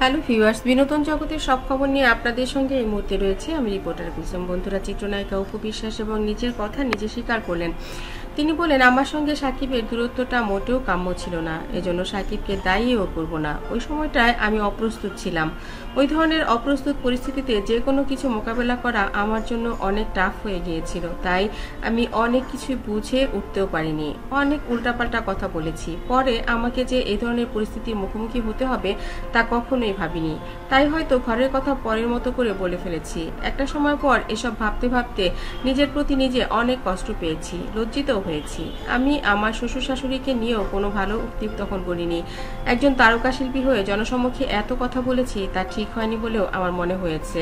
Hello viewers বিনোদন জগতের সব খবর নিয়ে আপনাদের সঙ্গে এই মুহূর্তে রয়েছে। আমি রিপোর্টার বিসম বন্ধুরা, চিত্রনায়িকা উপবিশ্বাস এবং নিজের কথা নিজে স্বীকার করলেন। তিনি বলেন, আমার সঙ্গে সাকিবের দূরত্বটা মোটেও কাম্য ছিল না। এজন্য সাকিবকে দায়ীও করব না। ওই সময়টায় আমি অপ্রস্তুত ছিলাম। ওই ধরনের অপ্রস্তুত পরিস্থিতিতে যে কোনো কিছু মোকাবেলা করা আমার জন্য অনেক টাফ হয়ে গিয়েছিল। তাই আমি অনেক কিছু বুঝে উঠতেও পারিনি। অনেক উল্টাপাল্টা কথা বলেছি। পরে আমাকে যে এই ধরনের পরিস্থিতির মুখোমুখি হতে হবে তা কখনোই ভাবিনি। তাই হয়তো ঘরের কথা পরের মতো করে বলে ফেলেছি। একটা সময় পর এসব ভাবতে ভাবতে নিজের প্রতি নিজে অনেক কষ্ট পেয়েছি। লজ্জিত হয়েছি। আমি আমার শ্বশুর শাশুড়িকে নিয়েও কোনো ভালো উক্তি তখন বলিনি একজন তারকা শিল্পী হয়ে জনসম্মুখে এত কথা বলেছি তা ঠিক হয়নি বলেও আমার মনে হয়েছে।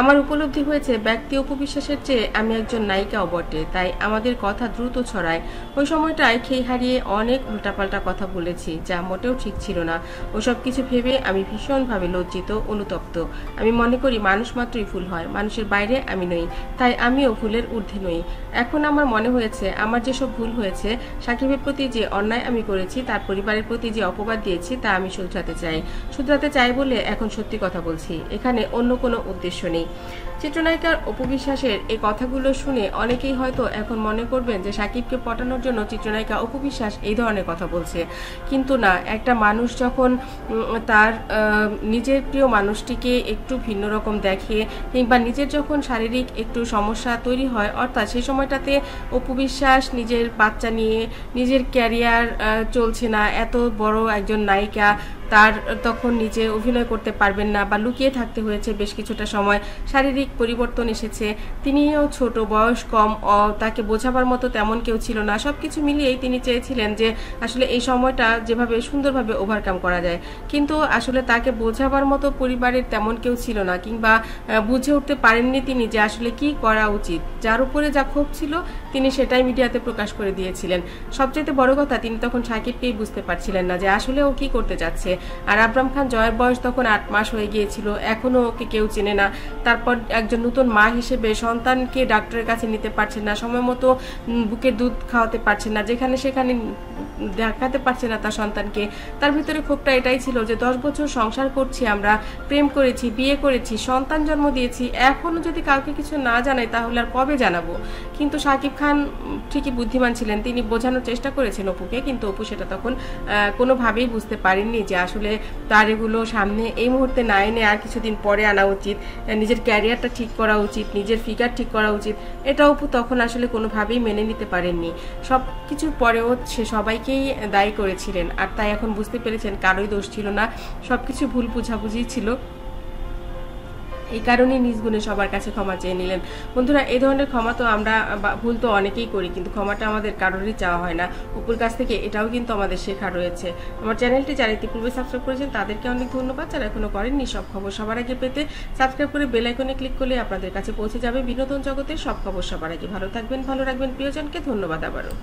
আমার উপলব্ধি হয়েছে, ব্যক্তি উপবিশ্বাসের চেয়ে আমি একজন নায়িকাও বটে, তাই আমাদের কথা দ্রুত ছড়ায়। ওই সময়টায় খেই হারিয়ে অনেক উল্টাপাল্টা কথা বলেছি, যা মোটেও ঠিক ছিল না। ওসব কিছু ভেবে আমি ভীষণভাবে লজ্জিত, অনুতপ্ত। আমি মনে করি মানুষ মাত্রই ভুল হয়, মানুষের বাইরে আমি নই, তাই আমিও ভুলের ঊর্ধ্বে নই। এখন আমার মনে হয়েছে, আমার যেসব ভুল হয়েছে, সাকিবের প্রতি যে অন্যায় আমি করেছি, তার পরিবারের প্রতি যে অপবাদ দিয়েছি, তা আমি শুধরাতে চাই। শুধরাতে চাই বলে এখন সত্যি কথা বলছি। এখানে অন্য কোনো উদ্দেশ্য নেই। চিত্রনায়িকার অপবিশ্বাসের এই কথাগুলো শুনে অনেকেই হয়তো এখন মনে করবেন যে সাকিবকে পটানোর জন্য চিত্রনায়িকা অপবিশ্বাস এই ধরনের কথা বলছে। কিন্তু না, একটা মানুষ যখন তার নিজের প্রিয় মানুষটিকে একটু ভিন্ন রকম দেখে কিংবা নিজের যখন শারীরিক একটু সমস্যা তৈরি হয়, অর্থাৎ সেই সময়টাতে অপবিশ্বাস নিজের বাচ্চা নিয়ে, নিজের ক্যারিয়ার চলছে না, এত বড় একজন নায়িকা, তার তখন নিজে অভিনয় করতে পারবেন না বা লুকিয়ে থাকতে হয়েছে বেশ কিছুটা সময়। শারীরিক পরিবর্তন এসেছে। তিনিও ছোট, বয়স কম তাকে বোঝাবার মতো তেমন কেউ ছিল না। সব কিছু মিলিয়েই তিনি চেয়েছিলেন যে আসলে এই সময়টা যেভাবে সুন্দরভাবে ওভারকাম করা যায়। কিন্তু আসলে তাকে বোঝাবার মতো পরিবারের তেমন কেউ ছিল না কিংবা বুঝে উঠতে পারেননি তিনি যে আসলে কি করা উচিত। যার উপরে যা ক্ষোভ ছিল, তিনি সেটাই মিডিয়াতে প্রকাশ করে দিয়েছিলেন। সবচেয়ে বড় কথা, তিনি তখন সাকিবকেই বুঝতে পারছিলেন না যে আসলে ও কি করতে যাচ্ছে। আর আবরাম খান জয়ের বয়স তখন আট মাস হয়ে গিয়েছিল। এখনও ওকে কেউ চেনে না। তারপর একজন নতুন মা হিসেবে সন্তানকে ডাক্তারের কাছে নিতে পারছেন না, সময় মতো বুকের দুধ খাওয়াতে পারছেন না, যেখানে সেখানে দেখাতে পারছে না তার সন্তানকে। তার ভিতরে ক্ষোভটা এটাই ছিল যে দশ বছর সংসার করছি আমরা, প্রেম করেছি, বিয়ে করেছি, সন্তান জন্ম দিয়েছি, এখনও যদি কাউকে কিছু না জানাই তাহলে আর কবে জানাব? কিন্তু সাকিব খান ঠিকই বুদ্ধিমান ছিলেন, তিনি বোঝানোর চেষ্টা করেছেন অপুকে, কিন্তু অপু সেটা তখন কোনোভাবেই বুঝতে পারেননি যে আসলে তার এগুলো সামনে এই মুহূর্তে না এনে আর কিছুদিন পরে আনা উচিত। নিজের ক্যারিয়ারটা ঠিক করা উচিত, নিজের ফিগার ঠিক করা উচিত এটা অপু তখন আসলে কোনোভাবেই মেনে নিতে পারেননি। সব কিছুর পরেও সে সবাইকেই দায়ী করেছিলেন। আর তাই এখন বুঝতে পেরেছেন কারোই দোষ ছিল না। সব কিছু ভুল বুঝাবুঝি ছিল। এই কারণেই নিজ গুণে সবার কাছে ক্ষমা চেয়ে নিলেন। বন্ধুরা, এই ধরনের ক্ষমা তো আমরা ভুল তো অনেকেই করি, কিন্তু ক্ষমাটা আমাদের কারোরই চাওয়া হয় না। উপর কাছ থেকে এটাও কিন্তু আমাদের শেখা রয়েছে। আমার চ্যানেলটি যারা ইতিপূর্বে সাবস্ক্রাইব করেছেন, তাদেরকে অনেক ধন্যবাদ। যারা এখনও করেননি, সব খবর সবার আগে পেতে সাবস্ক্রাইব করে বেল আইকনে ক্লিক করলে আপনাদের কাছে পৌঁছে যাবে বিনোদন জগতের সব খবর সবার আগে। ভালো থাকবেন, ভালো রাখবেন, প্রিয়জনকে ধন্যবাদ আবারও।